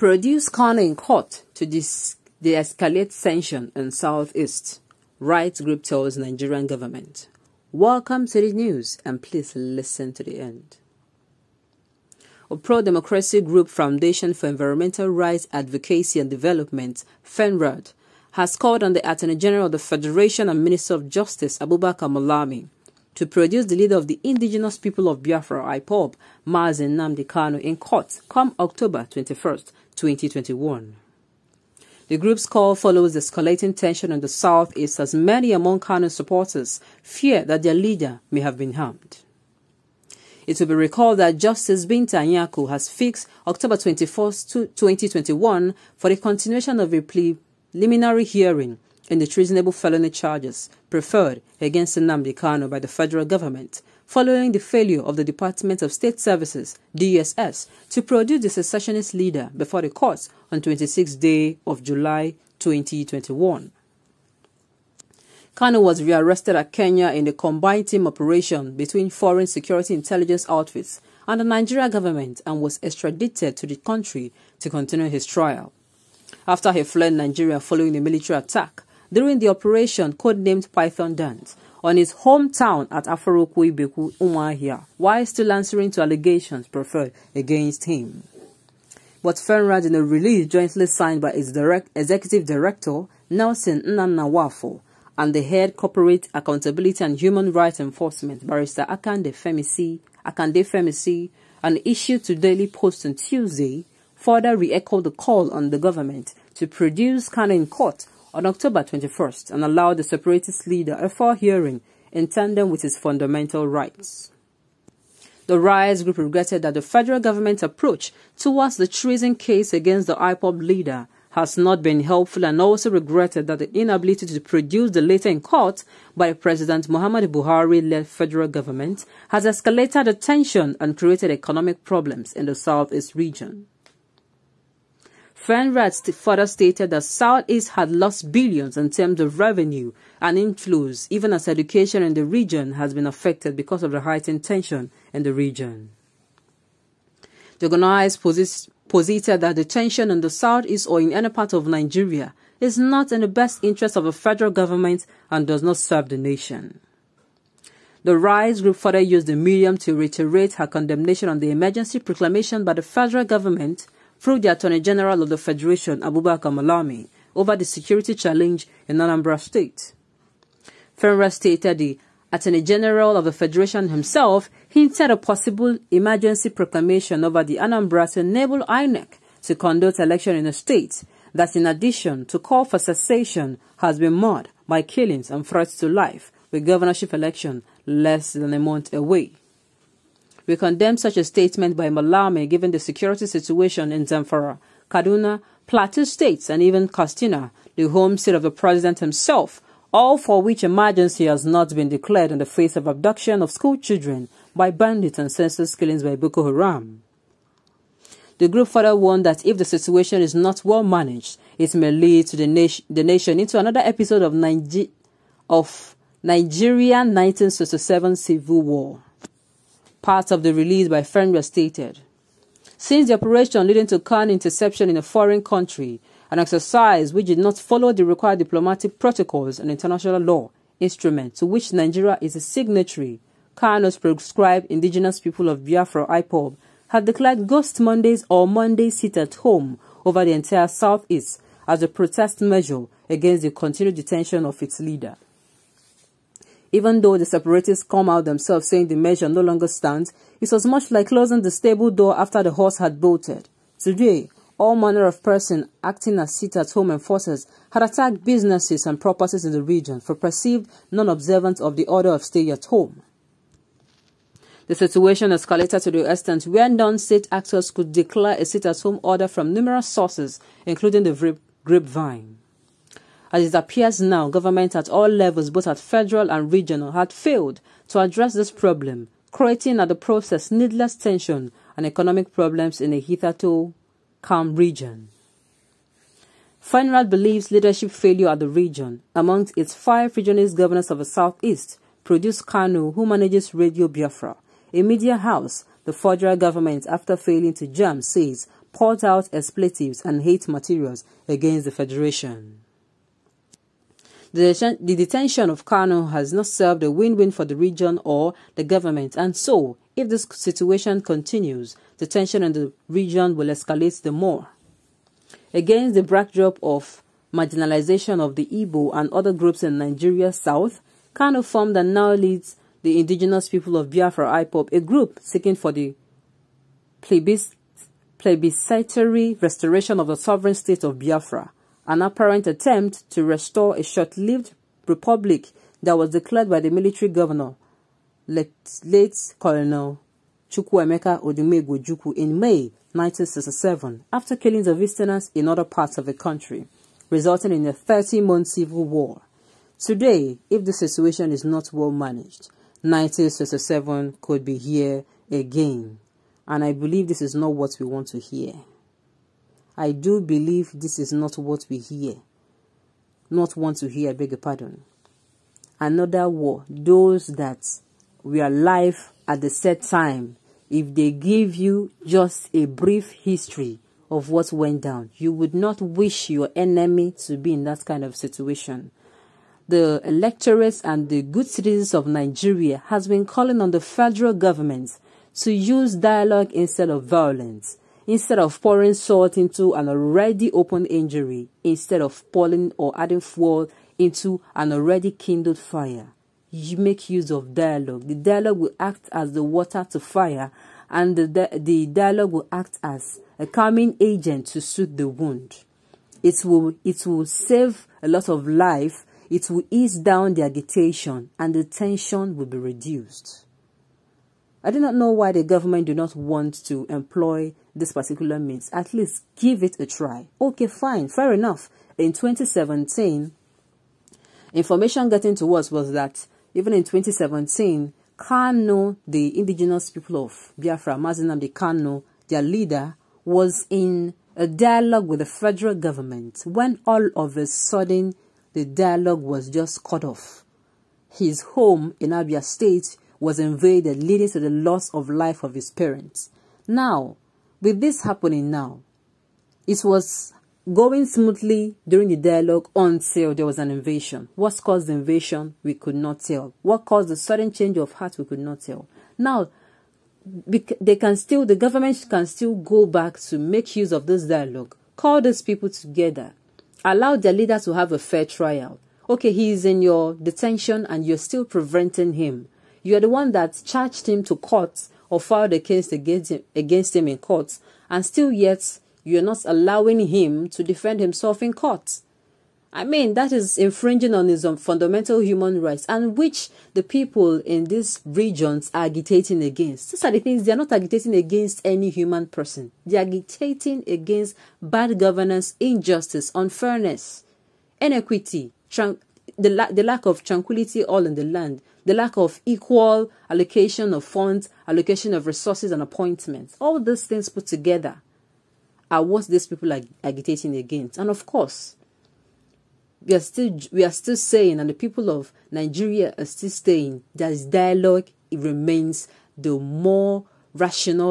Produce Kanu in court to de-escalate tension in Southeast. Rights group tells Nigerian government. Welcome to the news and please listen to the end. A pro-democracy group Foundation for Environmental Rights Advocacy and Development, FENRAD, has called on the Attorney General of the Federation and Minister of Justice, Abubakar Malami, to produce the leader of the indigenous people of Biafra, IPOB, Mazi Nnamdi in court come October 21, 2021. The group's call follows the escalating tension in the southeast as many among Kanu's supporters fear that their leader may have been harmed. It will be recalled that Justice Binta has fixed October 21, 2021 for the continuation of a preliminary hearing in the treasonable felony charges preferred against Nnamdi Kanu by the federal government following the failure of the Department of State Services DSS to produce the secessionist leader before the courts on 26th day of July 2021. Kanu was rearrested at Kenya in a combined team operation between foreign security intelligence outfits and the Nigeria government and was extradited to the country to continue his trial. After he fled Nigeria following the military attack, during the operation codenamed Python Dance on his hometown at Afaraukwu Ibeku, Umuahia, while still answering to allegations preferred against him. But Fenrad in a release jointly signed by its direct executive director, Nelson Nnanna and the head corporate accountability and human rights enforcement, barrister Akande Femisi, Akande Femisi, and issued to Daily Post on Tuesday, further re-echoed the call on the government to produce Kanu in court on October 21st and allowed the separatist leader a full hearing in tandem with his fundamental rights. The Rise Group regretted that the federal government's approach towards the treason case against the IPOB leader has not been helpful and also regretted that the inability to produce the later in court by President Muhammad Buhari-led federal government has escalated the tension and created economic problems in the southeast region. Fenrad further stated that Southeast had lost billions in terms of revenue and inflows, even as education in the region has been affected because of the heightened tension in the region. Organized posited that the tension in the Southeast or in any part of Nigeria is not in the best interest of the federal government and does not serve the nation. The Rise Group further used the medium to reiterate her condemnation on the emergency proclamation by the federal government through the Attorney General of the Federation, Abubakar Malami, over the security challenge in Anambra State. Fenra stated the Attorney General of the Federation himself hinted a possible emergency proclamation over the Anambra to enable INEC to conduct election in the state that in addition to call for cessation has been marred by killings and threats to life with governorship election less than a month away. We condemn such a statement by Malami given the security situation in Zamfara, Kaduna, Plateau states, and even Katsina, the home state of the president himself, all for which emergency has not been declared in the face of abduction of school children by bandits and senseless killings by Boko Haram. The group further warned that if the situation is not well managed, it may lead to the, nation, the nation into another episode of, Niger- of Nigerian 1967 civil war. Part of the release by Fenrad stated, Since the operation leading to Khan interception in a foreign country, an exercise which did not follow the required diplomatic protocols and international law instrument to which Nigeria is a signatory, Kanu's proscribed indigenous people of Biafra IPOB had declared Ghost Mondays or Monday sit at home over the entire southeast as a protest measure against the continued detention of its leader. Even though the separatists come out themselves saying the measure no longer stands, it was much like closing the stable door after the horse had bolted. Today, all manner of persons acting as sit-at-home enforcers had attacked businesses and properties in the region for perceived non-observance of the order of stay at home. The situation escalated to the extent where non-state actors could declare a sit-at-home order from numerous sources, including the grapevine. As it appears now, government at all levels, both at federal and regional, had failed to address this problem, creating at the process needless tension and economic problems in a hitherto calm region. FENRAD believes leadership failure at the region, amongst its five regionalist governors of the southeast, produced Kanu, who manages Radio Biafra, a media house the federal government, after failing to jam, says poured out expletives and hate materials against the Federation. The, detention of Kanu has not served a win-win for the region or the government, and so, if this situation continues, the tension in the region will escalate the more. Against the backdrop of marginalization of the Igbo and other groups in Nigeria's south, Kanu formed and now leads the indigenous people of Biafra IPOB, a group seeking for the plebiscitary restoration of the sovereign state of Biafra an apparent attempt to restore a short-lived republic that was declared by the military governor, late, late Colonel Chukwuemeka Odumegwu in May 1967 after killings of Easterners in other parts of the country, resulting in a 30-month civil war. Today, if the situation is not well managed, 1967 could be here again. And I believe this is not what we want to hear. I do believe this is not what we hear. Not want to hear, I beg your pardon. Another war, those that were live at the set time, if they give you just a brief history of what went down, you would not wish your enemy to be in that kind of situation. The electorates and the good citizens of Nigeria has been calling on the federal government to use dialogue instead of violence instead of pouring salt into an already open injury, instead of pouring or adding fuel into an already kindled fire. You make use of dialogue. The dialogue will act as the water to fire, and the, the dialogue will act as a calming agent to soothe the wound. It will, it will save a lot of life, it will ease down the agitation, and the tension will be reduced. I do not know why the government do not want to employ this particular means. At least give it a try. Okay, fine, fair enough. In 2017, information getting to us was that even in 2017, Kanu, the indigenous people of Biafra, Mazinam Kanu, their leader, was in a dialogue with the federal government when all of a sudden the dialogue was just cut off. His home in Abia State was invaded, leading to the loss of life of his parents. Now, with this happening now, it was going smoothly during the dialogue until there was an invasion. What caused the invasion, we could not tell. What caused the sudden change of heart, we could not tell. Now, they can still, the government can still go back to make use of this dialogue, call these people together, allow their leader to have a fair trial. Okay, he is in your detention and you're still preventing him you are the one that charged him to court or filed a case against him, against him in court, and still yet you are not allowing him to defend himself in court. I mean, that is infringing on his fundamental human rights, and which the people in these regions are agitating against. These are the things they are not agitating against any human person. They are agitating against bad governance, injustice, unfairness, inequity, the, la the lack of tranquility all in the land, the lack of equal allocation of funds, allocation of resources and appointments. All these things put together are what these people are agitating against. And of course, we are still we are still saying, and the people of Nigeria are still saying, that dialogue it remains the more rational